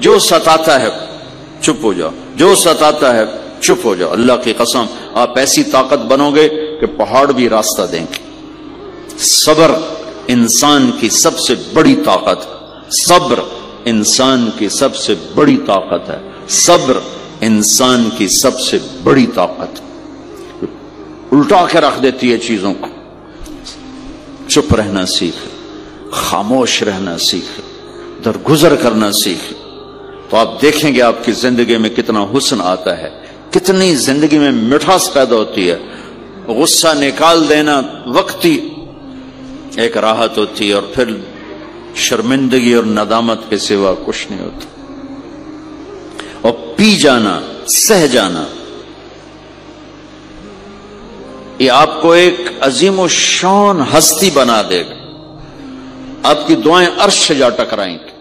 जो सताता है, चुप हो जाओ। जो सताता है, चुप हो जाओ। अल्लाह की कसम, आप ऐसी ताकत बनोगे कि पहाड़ भी रास्ता देंगे। सब्र इंसान की सबसे बड़ी ताकत, सब्र इंसान की सबसे बड़ी ताकत है। सब्र इंसान की सबसे बड़ी ताकत। उल्टा के रख देती है चीज़ों को। चुप रहना सीख। खामोश रहना सीख। दरगुजर करना सीख। तो आप देखेंगे आपकी ज़िंदगी में कितना हुसन आता है, कितनी ज़िंदगी में मिठास पैदा होती है। गुस्सा निकाल देना वक्ती एक राहत होती है और फिर शर्मिंदगी और नदामत के सिवा कुछ नहीं होता। और पी जाना, सह जाना, ये आपको एक अजीम शान हस्ती बना देगा। आपकी दुआएँ अर्श जा टकराएँगी।